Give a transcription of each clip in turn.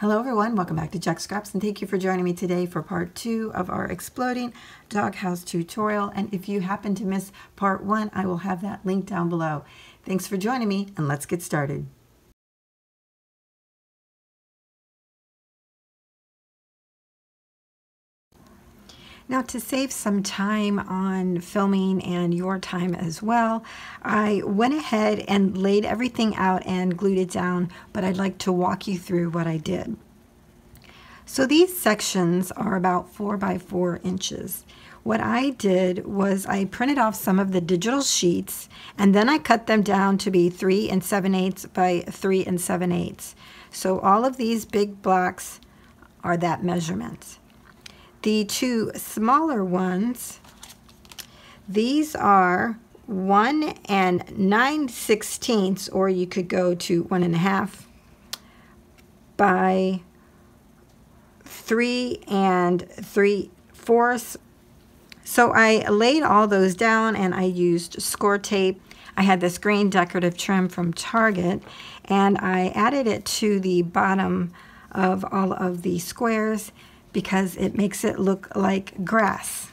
Hello everyone, welcome back to Jacqs Scraps and thank you for joining me today for part two of our exploding doghouse tutorial. And if you happen to miss part one, I will have that link down below. Thanks for joining me and let's get started. Now to save some time on filming and your time as well, I went ahead and laid everything out and glued it down, but I'd like to walk you through what I did. So these sections are about four by four inches. What I did was I printed off some of the digital sheets and then I cut them down to be three and seven eighths by three and seven eighths. So all of these big blocks are that measurement. The two smaller ones, these are one and nine sixteenths, or you could go to one and a half by three and three fourths. So I laid all those down and I used score tape. I had this green decorative trim from Target and I added it to the bottom of all of the squares because it makes it look like grass.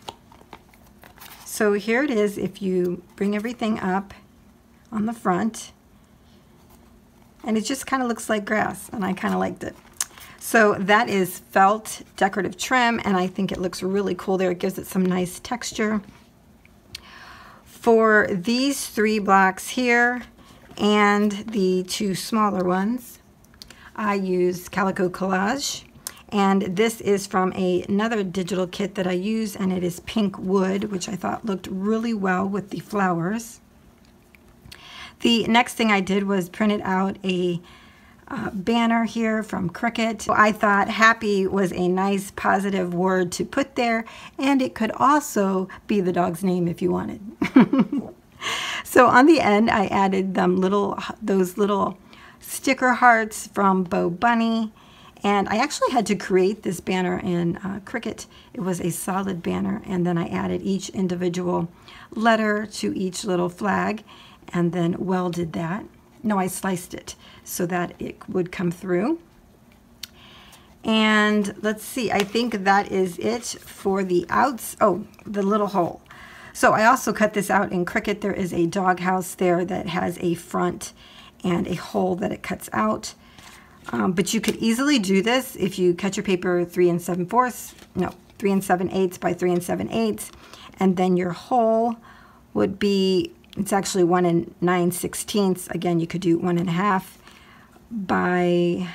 So here it is if you bring everything up on the front and it just kind of looks like grass and I kind of liked it. So that is felt decorative trim and I think it looks really cool there. It gives it some nice texture. For these three blocks here and the two smaller ones, I use Calico Collage and this is from a, another digital kit that I use, and it is pink wood, which I thought looked really well with the flowers. The next thing I did was printed out a uh, banner here from Cricut. I thought happy was a nice positive word to put there, and it could also be the dog's name if you wanted. so on the end, I added them little those little sticker hearts from Bo Bunny and I actually had to create this banner in uh, Cricut. It was a solid banner, and then I added each individual letter to each little flag, and then welded that. No, I sliced it so that it would come through. And let's see, I think that is it for the outs. Oh, the little hole. So I also cut this out in Cricut. There is a doghouse there that has a front and a hole that it cuts out. Um, but you could easily do this if you cut your paper 3 and 7 fourths, no, 3 and 7 eighths by 3 and 7 eighths, and then your hole would be, it's actually 1 and 9 sixteenths. Again, you could do 1 and a half by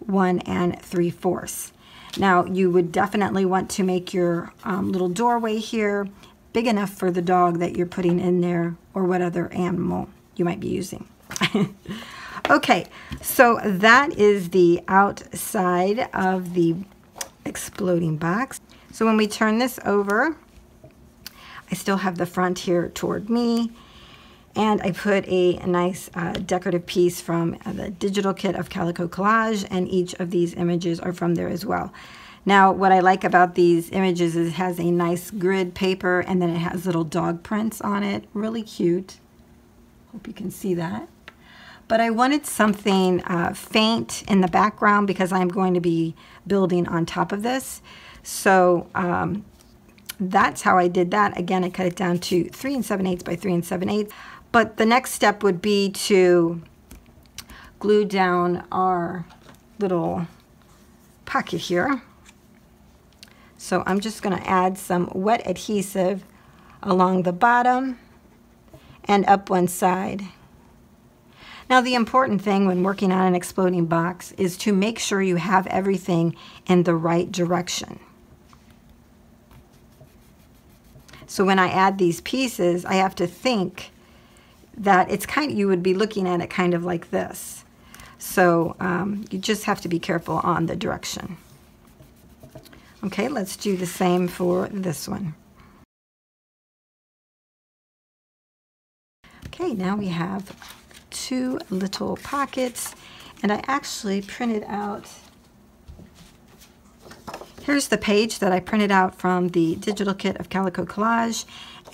1 and 3 fourths. Now, you would definitely want to make your um, little doorway here big enough for the dog that you're putting in there or what other animal you might be using. Okay, so that is the outside of the exploding box. So when we turn this over, I still have the front here toward me. And I put a nice uh, decorative piece from the digital kit of Calico Collage, and each of these images are from there as well. Now, what I like about these images is it has a nice grid paper, and then it has little dog prints on it. Really cute. Hope you can see that but I wanted something uh, faint in the background because I'm going to be building on top of this. So um, that's how I did that. Again, I cut it down to 3 and 7 eighths by 3 and 7 eighths. But the next step would be to glue down our little pocket here. So I'm just going to add some wet adhesive along the bottom and up one side. Now the important thing when working on an exploding box is to make sure you have everything in the right direction. So when I add these pieces, I have to think that it's kind of, you would be looking at it kind of like this. So um, you just have to be careful on the direction. Okay, let's do the same for this one. Okay, now we have two little pockets and I actually printed out here's the page that I printed out from the digital kit of Calico Collage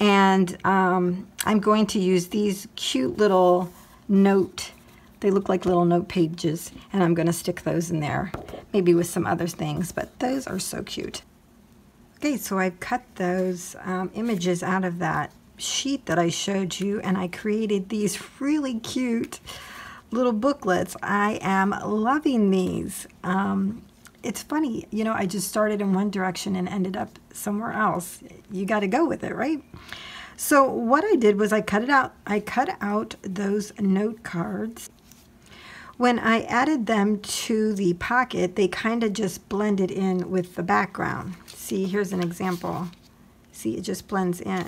and um, I'm going to use these cute little note they look like little note pages and I'm going to stick those in there maybe with some other things, but those are so cute. Okay, so I've cut those um, images out of that sheet that I showed you and I created these really cute little booklets. I am loving these. Um, it's funny, you know, I just started in one direction and ended up somewhere else. You got to go with it, right? So what I did was I cut it out. I cut out those note cards. When I added them to the pocket, they kind of just blended in with the background. See, here's an example. See, it just blends in.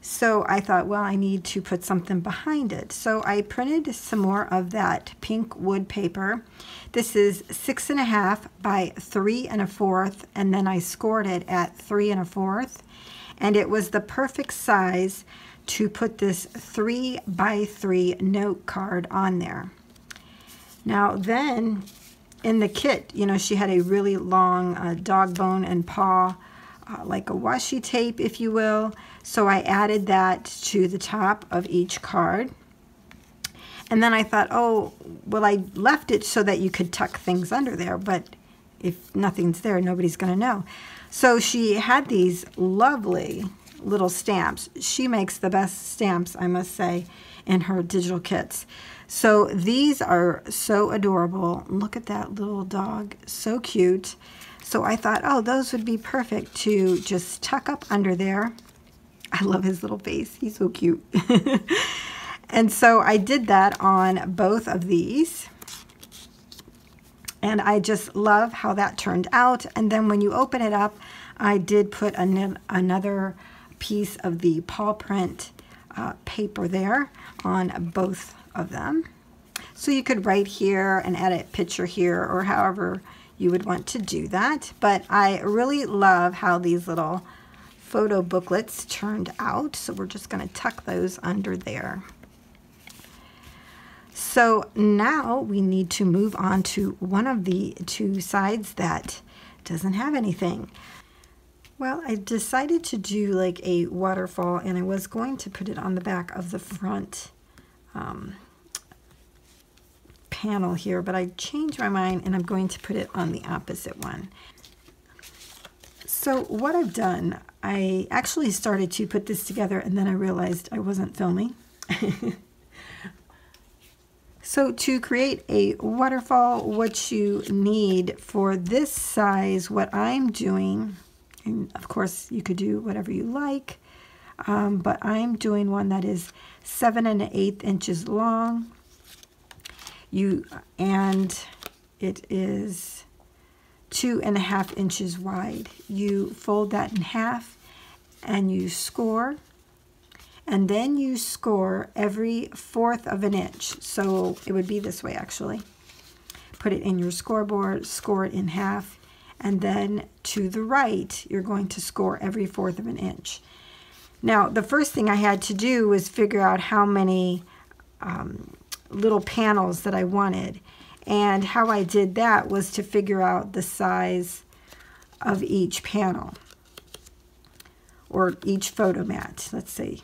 So I thought, well, I need to put something behind it. So I printed some more of that pink wood paper. This is six and a half by three and a fourth, and then I scored it at three and a fourth. And it was the perfect size to put this three by three note card on there. Now then, in the kit, you know, she had a really long uh, dog bone and paw, uh, like a washi tape, if you will. So I added that to the top of each card. And then I thought, oh, well, I left it so that you could tuck things under there, but if nothing's there, nobody's going to know. So she had these lovely little stamps. She makes the best stamps, I must say, in her digital kits. So these are so adorable. Look at that little dog, so cute. So I thought, oh, those would be perfect to just tuck up under there I love his little face. He's so cute. and so I did that on both of these. And I just love how that turned out. And then when you open it up, I did put an another piece of the paw print uh, paper there on both of them. So you could write here and a picture here or however you would want to do that. But I really love how these little photo booklets turned out. So we're just going to tuck those under there. So now we need to move on to one of the two sides that doesn't have anything. Well, I decided to do like a waterfall and I was going to put it on the back of the front um, panel here, but I changed my mind and I'm going to put it on the opposite one. So what I've done, I actually started to put this together and then I realized I wasn't filming. so to create a waterfall, what you need for this size, what I'm doing, and of course you could do whatever you like, um, but I'm doing one that is seven and an eighth inches long. You and it is two and a half inches wide. You fold that in half and you score and then you score every fourth of an inch. So it would be this way actually. Put it in your scoreboard, score it in half, and then to the right, you're going to score every fourth of an inch. Now, the first thing I had to do was figure out how many um, little panels that I wanted. And how I did that was to figure out the size of each panel or each photo mat, let's see.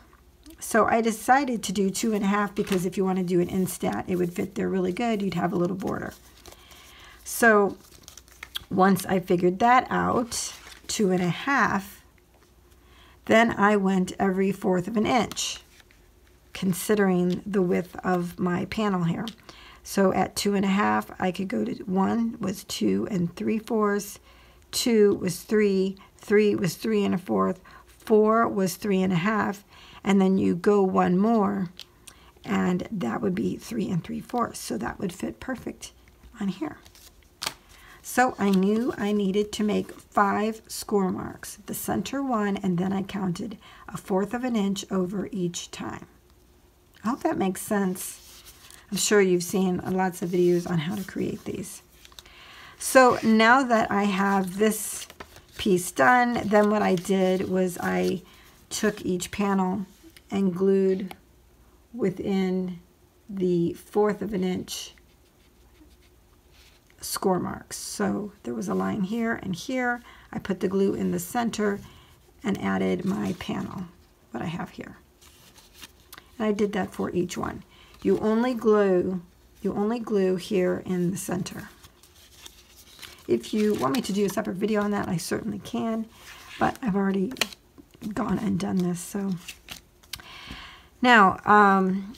So I decided to do two and a half because if you want to do an Instax, it would fit there really good. You'd have a little border. So once I figured that out, two and a half, then I went every fourth of an inch, considering the width of my panel here. So at two and a half, I could go to one was two and three fourths, two was three, three was three and a fourth, four was three and a half, and then you go one more, and that would be three and three fourths. So that would fit perfect on here. So I knew I needed to make five score marks, the center one, and then I counted a fourth of an inch over each time. I hope that makes sense. I'm sure you've seen lots of videos on how to create these. So now that I have this piece done, then what I did was I took each panel and glued within the fourth of an inch score marks. So there was a line here and here. I put the glue in the center and added my panel, what I have here. I did that for each one. You only glue, you only glue here in the center. If you want me to do a separate video on that, I certainly can, but I've already gone and done this, so. Now, um,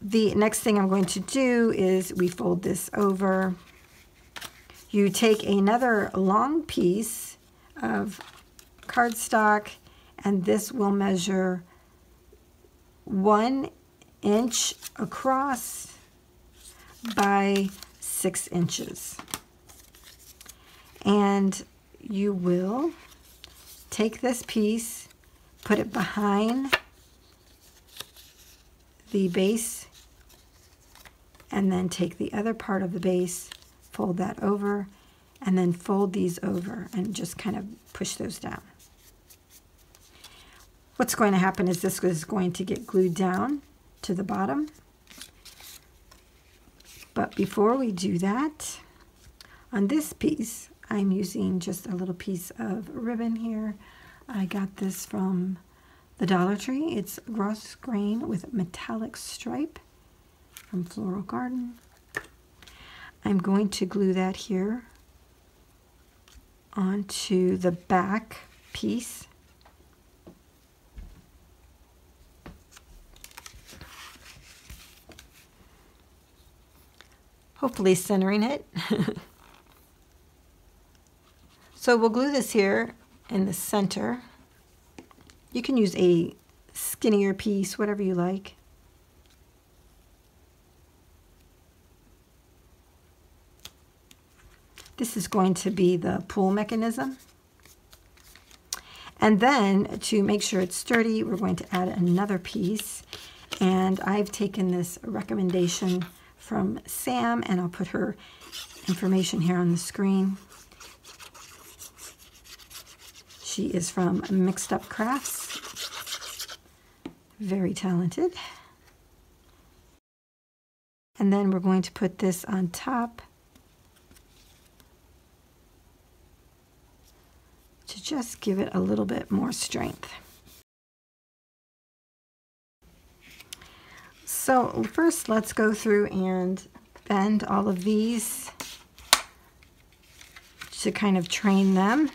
the next thing I'm going to do is we fold this over. You take another long piece of cardstock and this will measure one inch across by six inches. And you will take this piece, put it behind the base, and then take the other part of the base, fold that over, and then fold these over and just kind of push those down. What's going to happen is this is going to get glued down to the bottom. But before we do that, on this piece, I'm using just a little piece of ribbon here. I got this from the Dollar Tree. It's grosgrain with metallic stripe from Floral Garden. I'm going to glue that here onto the back piece. Hopefully centering it. so we'll glue this here in the center. You can use a skinnier piece, whatever you like. This is going to be the pull mechanism. And then to make sure it's sturdy, we're going to add another piece. And I've taken this recommendation from Sam and I'll put her information here on the screen. She is from Mixed Up Crafts. Very talented. And then we're going to put this on top to just give it a little bit more strength. So first let's go through and bend all of these to kind of train them.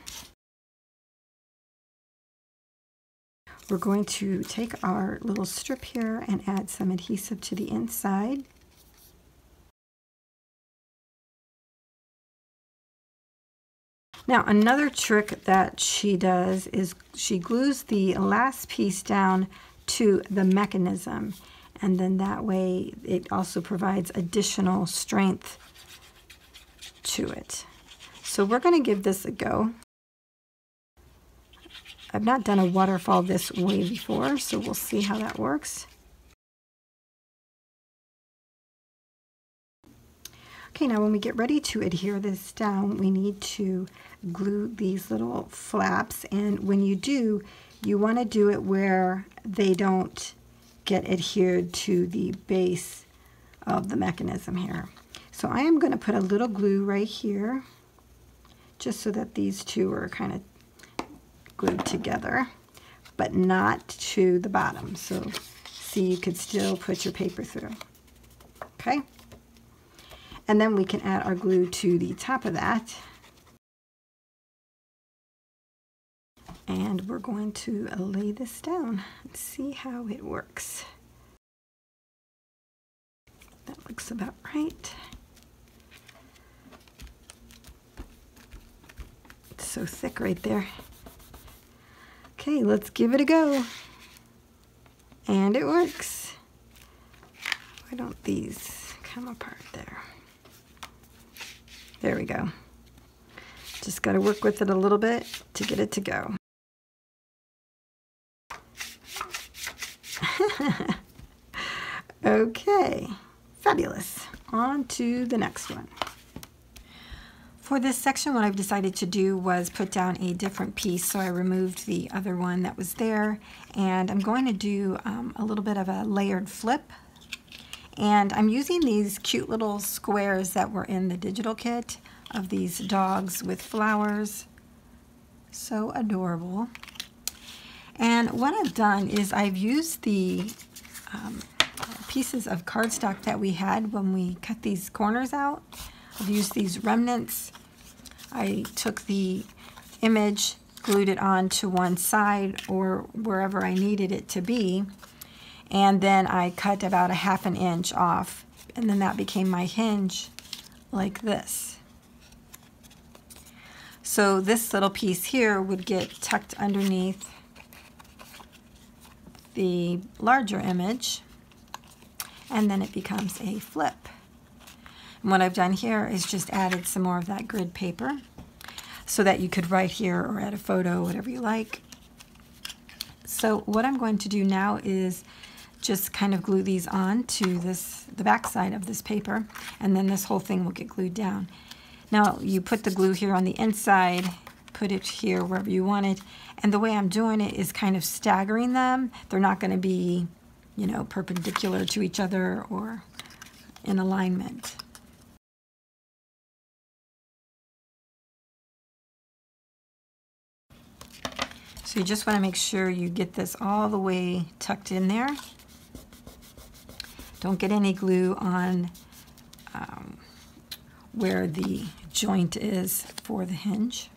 We're going to take our little strip here and add some adhesive to the inside. Now another trick that she does is she glues the last piece down to the mechanism and then that way it also provides additional strength to it. So we're going to give this a go. I've not done a waterfall this way before, so we'll see how that works. Okay, now when we get ready to adhere this down, we need to glue these little flaps. And when you do, you want to do it where they don't get adhered to the base of the mechanism here. So I am going to put a little glue right here, just so that these two are kind of glued together, but not to the bottom. So see, you could still put your paper through. Okay? And then we can add our glue to the top of that. We're going to uh, lay this down and see how it works. That looks about right. It's so thick right there. Okay, let's give it a go. And it works. Why don't these come apart there? There we go. Just got to work with it a little bit to get it to go. Okay, fabulous. On to the next one. For this section, what I've decided to do was put down a different piece. So I removed the other one that was there. And I'm going to do um, a little bit of a layered flip. And I'm using these cute little squares that were in the digital kit of these dogs with flowers. So adorable. And what I've done is I've used the um, pieces of cardstock that we had when we cut these corners out. I've used these remnants I took the image, glued it on to one side or wherever I needed it to be, and then I cut about a half an inch off, and then that became my hinge like this. So this little piece here would get tucked underneath the larger image, and then it becomes a flip. And what I've done here is just added some more of that grid paper so that you could write here or add a photo, whatever you like. So what I'm going to do now is just kind of glue these on to this, the back side of this paper, and then this whole thing will get glued down. Now you put the glue here on the inside, put it here wherever you want it, and the way I'm doing it is kind of staggering them. They're not going to be, you know, perpendicular to each other or in alignment. So you just want to make sure you get this all the way tucked in there. Don't get any glue on um, where the joint is for the hinge.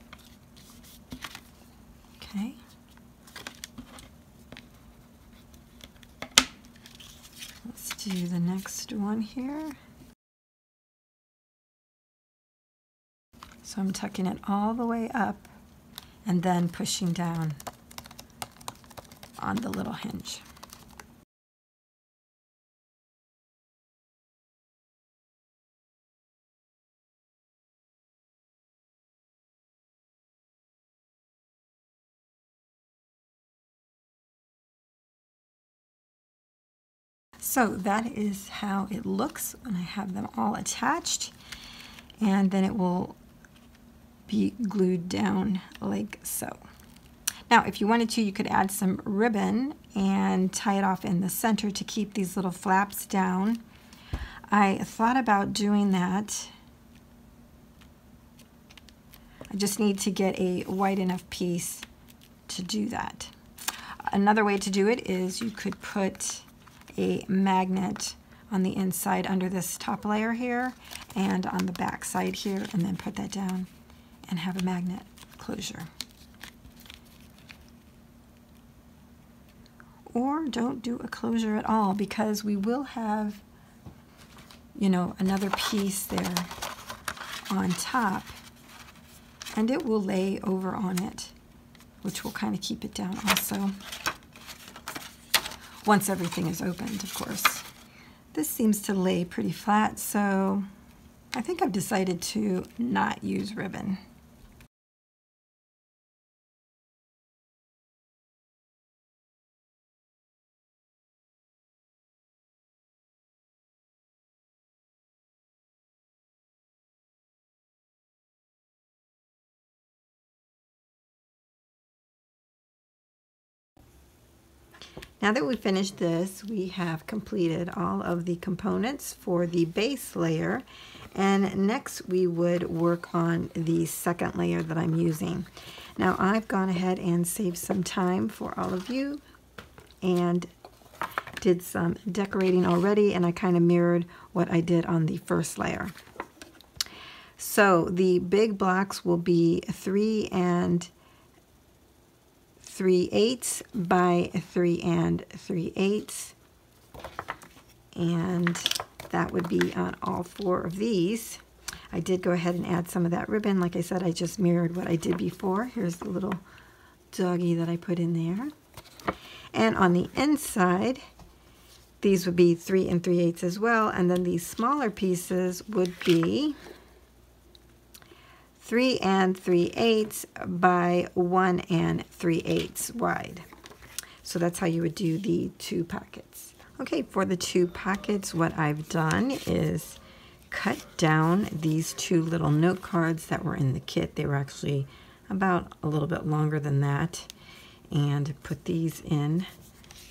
Okay. Let's do the next one here. So I'm tucking it all the way up and then pushing down on the little hinge. So that is how it looks when I have them all attached and then it will be glued down like so. Now, if you wanted to, you could add some ribbon and tie it off in the center to keep these little flaps down. I thought about doing that. I just need to get a wide enough piece to do that. Another way to do it is you could put a magnet on the inside under this top layer here and on the back side here and then put that down and have a magnet closure. Or don't do a closure at all because we will have, you know, another piece there on top and it will lay over on it, which will kind of keep it down also. Once everything is opened, of course. This seems to lay pretty flat, so I think I've decided to not use ribbon. Now that we've finished this, we have completed all of the components for the base layer. And next we would work on the second layer that I'm using. Now I've gone ahead and saved some time for all of you and did some decorating already and I kind of mirrored what I did on the first layer. So the big blocks will be three and 3 eighths by 3 and 3 eighths. And that would be on all four of these. I did go ahead and add some of that ribbon. Like I said, I just mirrored what I did before. Here's the little doggy that I put in there. And on the inside, these would be 3 and 3 eighths as well. And then these smaller pieces would be 3 and 3 eighths by 1 and 3 eighths wide. So that's how you would do the two pockets. Okay, for the two pockets, what I've done is cut down these two little note cards that were in the kit. They were actually about a little bit longer than that. And put these in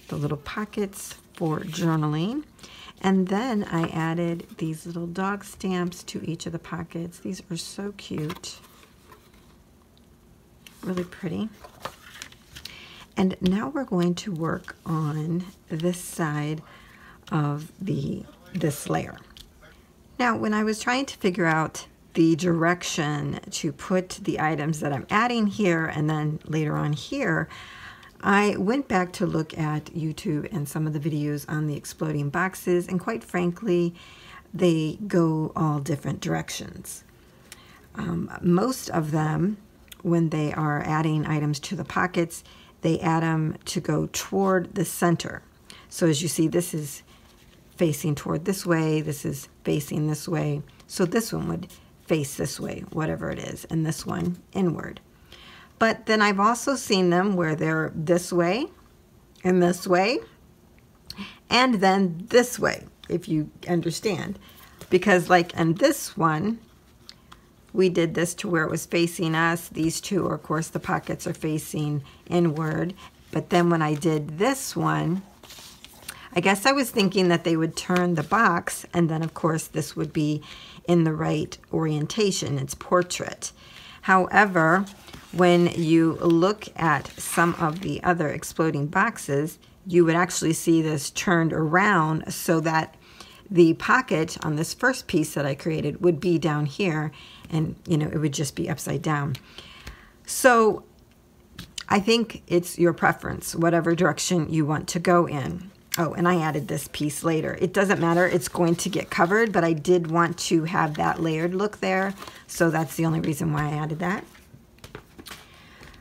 the little pockets for journaling. And then I added these little dog stamps to each of the pockets. These are so cute. Really pretty. And now we're going to work on this side of the this layer. Now, when I was trying to figure out the direction to put the items that I'm adding here and then later on here, I went back to look at YouTube and some of the videos on the exploding boxes, and quite frankly, they go all different directions. Um, most of them, when they are adding items to the pockets, they add them to go toward the center. So as you see, this is facing toward this way, this is facing this way. So this one would face this way, whatever it is, and this one inward. But then I've also seen them where they're this way and this way and then this way, if you understand. Because like in this one, we did this to where it was facing us. These two, of course, the pockets are facing inward. But then when I did this one, I guess I was thinking that they would turn the box and then of course this would be in the right orientation, it's portrait. However, when you look at some of the other exploding boxes, you would actually see this turned around so that the pocket on this first piece that I created would be down here and you know it would just be upside down. So I think it's your preference, whatever direction you want to go in. Oh, and I added this piece later. It doesn't matter, it's going to get covered, but I did want to have that layered look there, so that's the only reason why I added that.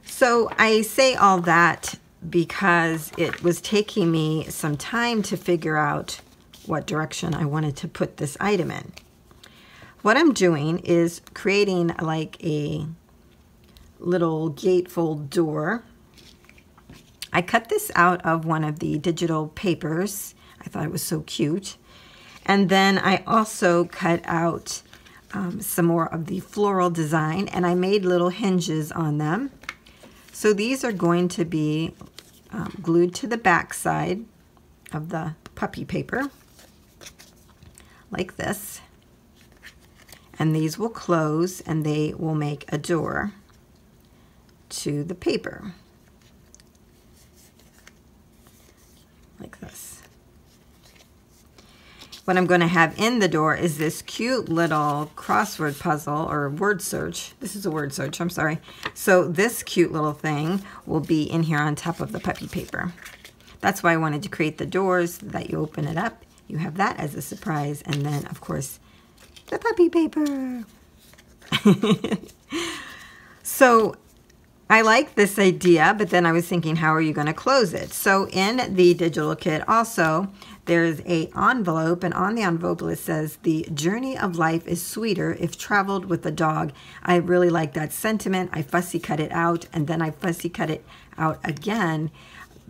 So I say all that because it was taking me some time to figure out what direction I wanted to put this item in. What I'm doing is creating like a little gatefold door I cut this out of one of the digital papers. I thought it was so cute. And then I also cut out um, some more of the floral design and I made little hinges on them. So these are going to be um, glued to the back side of the puppy paper like this. And these will close and they will make a door to the paper. Like this. What I'm going to have in the door is this cute little crossword puzzle or word search. This is a word search, I'm sorry. So this cute little thing will be in here on top of the puppy paper. That's why I wanted to create the doors that you open it up. You have that as a surprise. And then, of course, the puppy paper. so I like this idea, but then I was thinking, how are you going to close it? So in the digital kit also, there's a envelope, and on the envelope it says, the journey of life is sweeter if traveled with a dog. I really like that sentiment. I fussy cut it out, and then I fussy cut it out again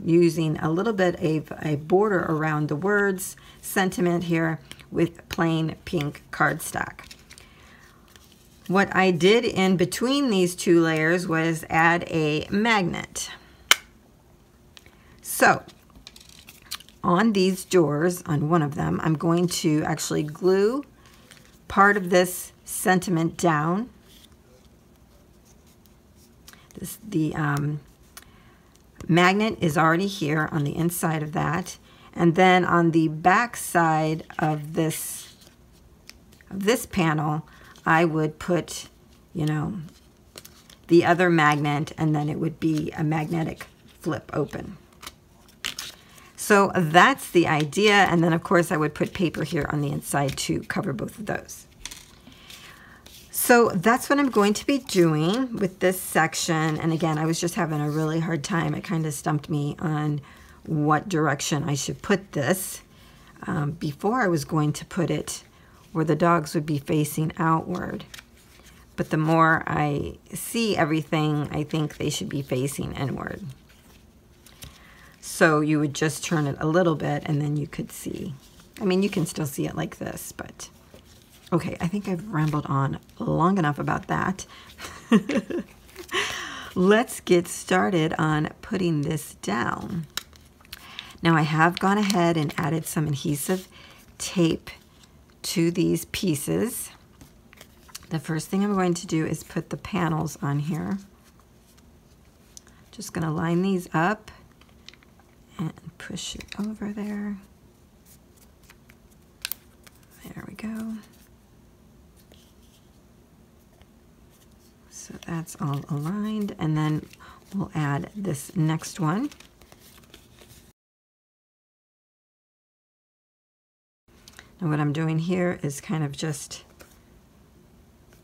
using a little bit of a border around the words sentiment here with plain pink cardstock. What I did in between these two layers was add a magnet. So on these doors, on one of them, I'm going to actually glue part of this sentiment down. This, the um, magnet is already here on the inside of that. And then on the back side of this, of this panel, I would put, you know, the other magnet and then it would be a magnetic flip open. So that's the idea. And then of course I would put paper here on the inside to cover both of those. So that's what I'm going to be doing with this section. And again, I was just having a really hard time. It kind of stumped me on what direction I should put this. Um, before I was going to put it where the dogs would be facing outward. But the more I see everything, I think they should be facing inward. So you would just turn it a little bit and then you could see. I mean, you can still see it like this, but okay, I think I've rambled on long enough about that. Let's get started on putting this down. Now I have gone ahead and added some adhesive tape to these pieces. The first thing I'm going to do is put the panels on here. Just going to line these up and push it over there. There we go. So that's all aligned. And then we'll add this next one. And what I'm doing here is kind of just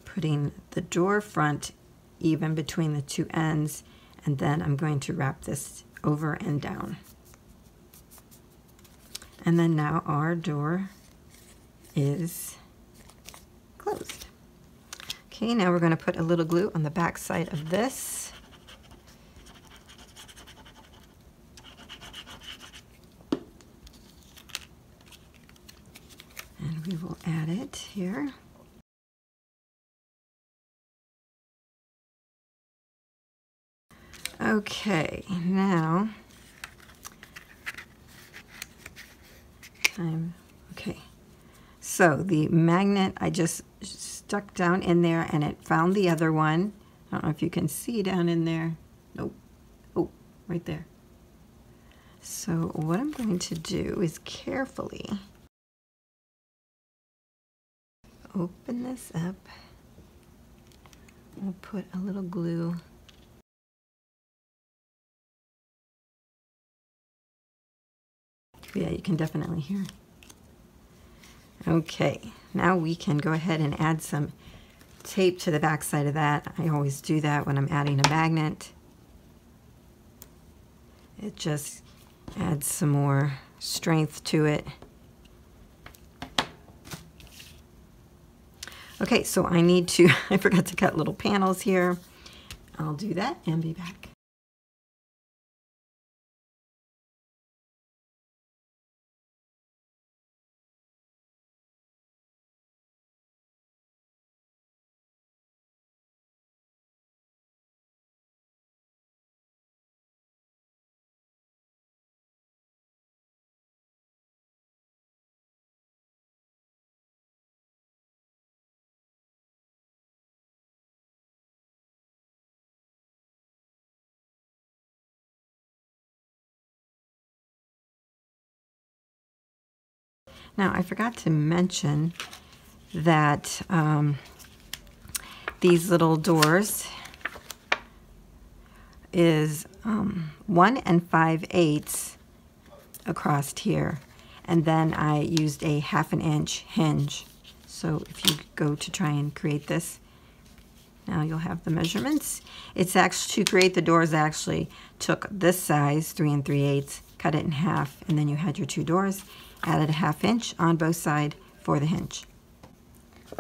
putting the door front even between the two ends and then I'm going to wrap this over and down. And then now our door is closed. Okay, now we're going to put a little glue on the back side of this. And we will add it here. Okay, now time. Okay, so the magnet I just stuck down in there and it found the other one. I don't know if you can see down in there. Nope. Oh, right there. So what I'm going to do is carefully open this up. We'll put a little glue Yeah, you can definitely hear. Okay, now we can go ahead and add some tape to the back side of that. I always do that when I'm adding a magnet. It just adds some more strength to it. Okay, so I need to, I forgot to cut little panels here. I'll do that and be back. Now, I forgot to mention that um, these little doors is um, 1 and 5 eighths across here. And then I used a half an inch hinge. So if you go to try and create this, now you'll have the measurements. It's actually, to create the doors, I actually took this size, 3 and 3 eighths, cut it in half, and then you had your two doors added a half inch on both sides for the hinge.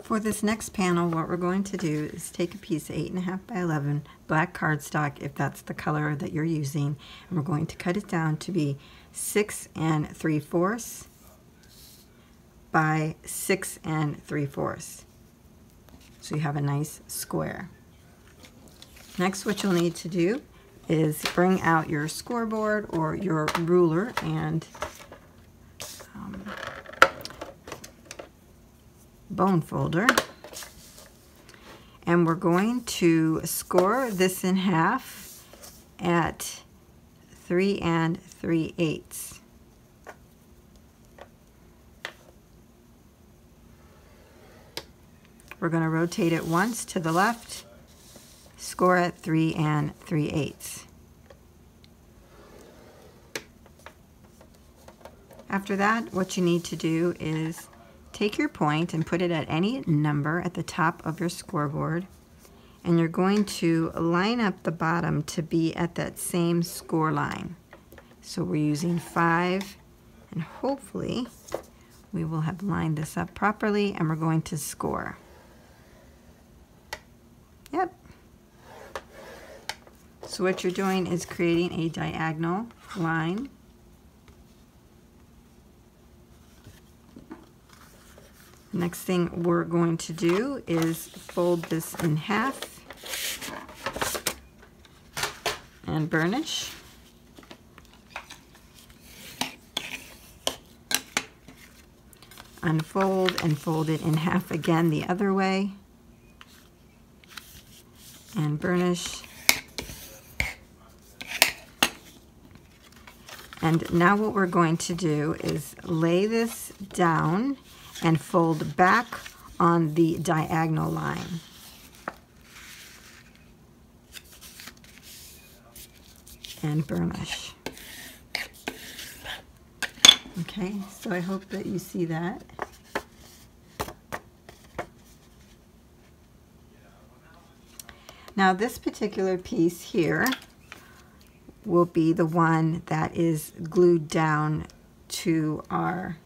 For this next panel, what we're going to do is take a piece of 8.5 by 11 black cardstock, if that's the color that you're using, and we're going to cut it down to be 6 and 3 fourths by 6 and 3 fourths. So you have a nice square. Next, what you'll need to do is bring out your scoreboard or your ruler and bone folder. And we're going to score this in half at 3 and 3 eighths. We're going to rotate it once to the left, score at 3 and 3 eighths. After that, what you need to do is take your point and put it at any number at the top of your scoreboard. And you're going to line up the bottom to be at that same score line. So we're using five, and hopefully we will have lined this up properly, and we're going to score. Yep. So what you're doing is creating a diagonal line Next thing we're going to do is fold this in half and burnish. Unfold and fold it in half again the other way and burnish. And now what we're going to do is lay this down and fold back on the diagonal line. And burnish. Okay, so I hope that you see that. Now this particular piece here will be the one that is glued down to our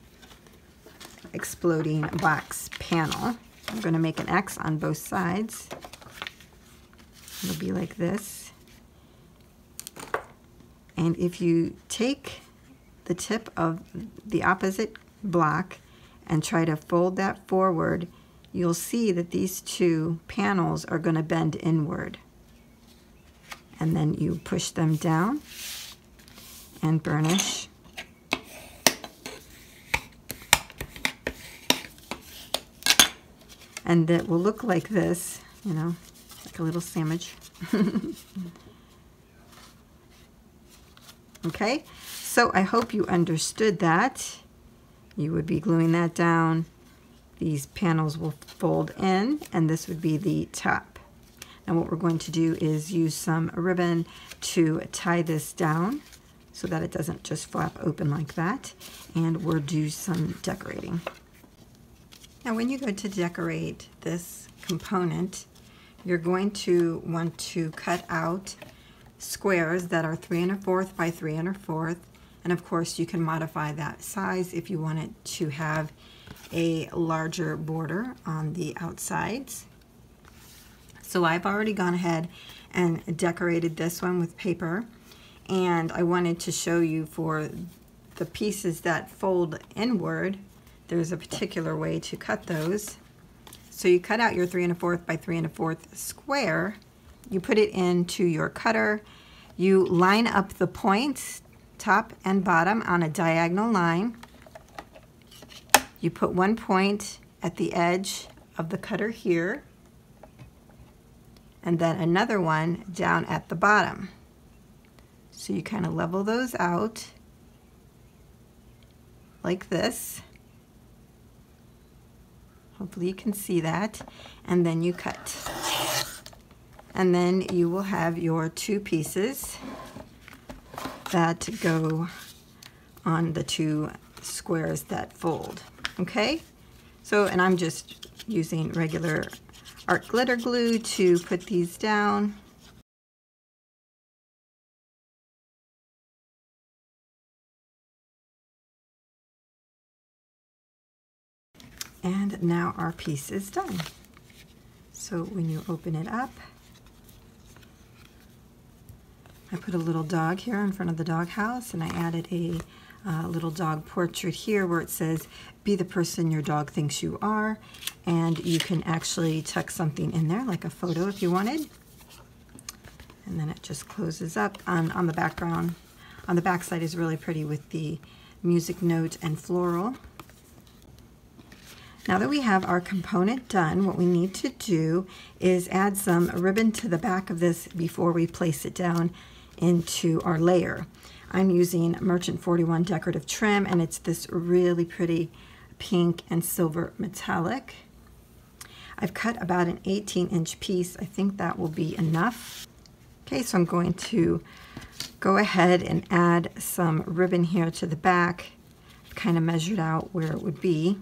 exploding box panel. I'm going to make an X on both sides. It'll be like this. And if you take the tip of the opposite block and try to fold that forward, you'll see that these two panels are going to bend inward. And then you push them down and burnish. And it will look like this, you know, like a little sandwich. okay, so I hope you understood that. You would be gluing that down these panels will fold in and this would be the top. And what we're going to do is use some ribbon to tie this down so that it doesn't just flap open like that. And we'll do some decorating. Now when you go to decorate this component, you're going to want to cut out squares that are 3 and a fourth by 3 and a fourth. And of course you can modify that size if you want it to have a larger border on the outsides. So I've already gone ahead and decorated this one with paper and I wanted to show you for the pieces that fold inward there's a particular way to cut those. So you cut out your three and a fourth by three and a fourth square, you put it into your cutter, you line up the points top and bottom on a diagonal line you put one point at the edge of the cutter here, and then another one down at the bottom. So you kind of level those out like this. Hopefully you can see that. And then you cut. And then you will have your two pieces that go on the two squares that fold okay? So, and I'm just using regular art glitter glue to put these down. And now our piece is done. So when you open it up, I put a little dog here in front of the dog house and I added a uh, little dog portrait here where it says, be the person your dog thinks you are. And you can actually tuck something in there, like a photo if you wanted. And then it just closes up on, on the background. On the back side is really pretty with the music note and floral. Now that we have our component done, what we need to do is add some ribbon to the back of this before we place it down into our layer. I'm using Merchant 41 decorative trim and it's this really pretty pink and silver metallic. I've cut about an 18 inch piece. I think that will be enough. Okay, so I'm going to go ahead and add some ribbon here to the back. I've kind of measured out where it would be.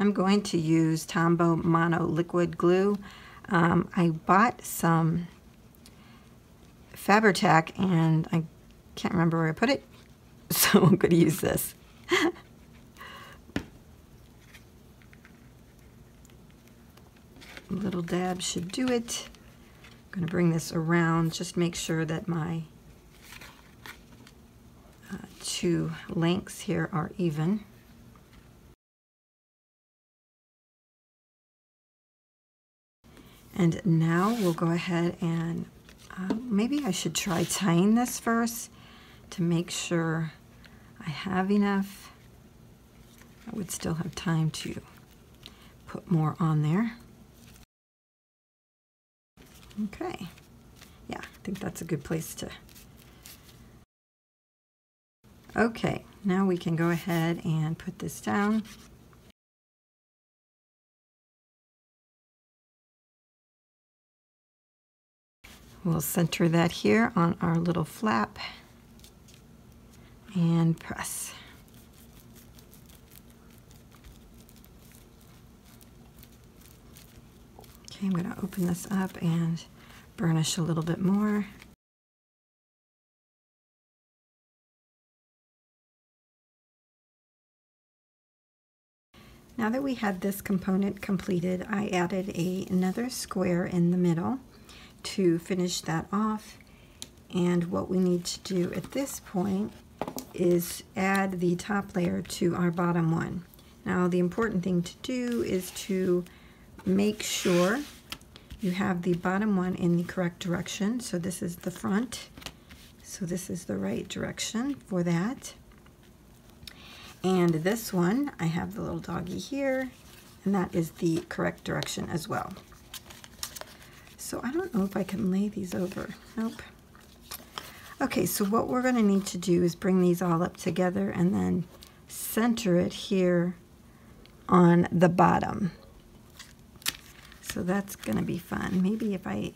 I'm going to use Tombow Mono Liquid Glue. Um, I bought some Fabri-Tac and I can't remember where I put it, so I'm going to use this. little dab should do it. I'm going to bring this around, just make sure that my uh, two lengths here are even. And now we'll go ahead and uh, maybe I should try tying this first to make sure I have enough. I would still have time to put more on there. Okay. Yeah, I think that's a good place to. Okay, now we can go ahead and put this down. We'll center that here on our little flap and press. Okay, I'm going to open this up and burnish a little bit more. Now that we had this component completed, I added a, another square in the middle to finish that off. And what we need to do at this point is add the top layer to our bottom one. Now the important thing to do is to make sure you have the bottom one in the correct direction. So this is the front. So this is the right direction for that. And this one, I have the little doggy here, and that is the correct direction as well. So I don't know if I can lay these over. Nope. Okay, so what we're going to need to do is bring these all up together and then center it here on the bottom. So that's going to be fun. Maybe if I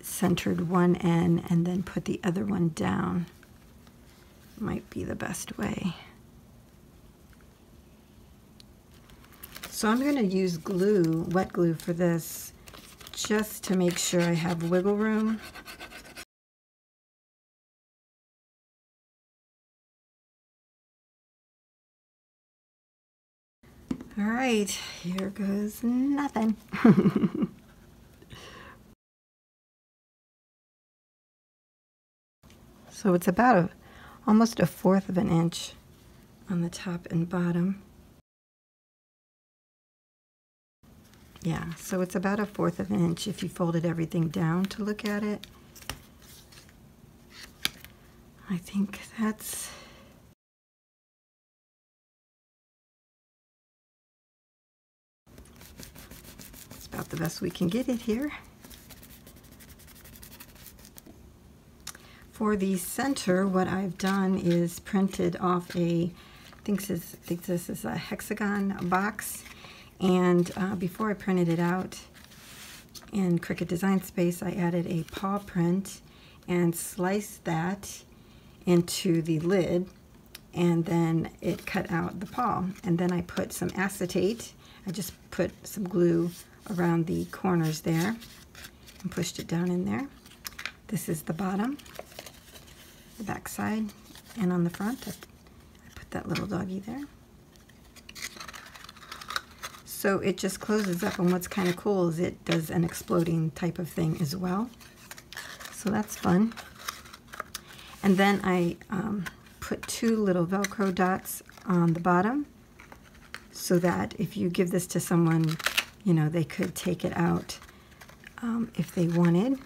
centered one end and then put the other one down might be the best way. So I'm going to use glue, wet glue for this, just to make sure I have wiggle room. All right, here goes nothing. so it's about a, almost a fourth of an inch on the top and bottom. Yeah, so it's about a fourth of an inch if you folded everything down to look at it. I think that's it's about the best we can get it here. For the center, what I've done is printed off a, I think this, I think this is a hexagon box and uh, before I printed it out in Cricut Design Space, I added a paw print and sliced that into the lid and then it cut out the paw. And then I put some acetate. I just put some glue around the corners there and pushed it down in there. This is the bottom, the back side, and on the front, I put that little doggy there. So it just closes up and what's kind of cool is it does an exploding type of thing as well. So that's fun. And then I um, put two little Velcro dots on the bottom so that if you give this to someone, you know, they could take it out um, if they wanted.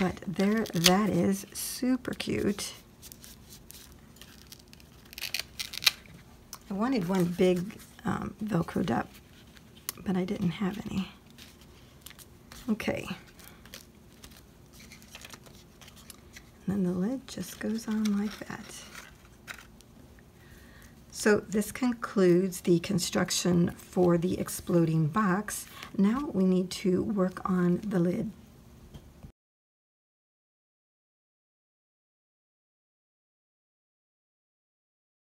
But there, that is super cute. I wanted one big um, Velcroed but I didn't have any. Okay. And then the lid just goes on like that. So this concludes the construction for the exploding box. Now we need to work on the lid.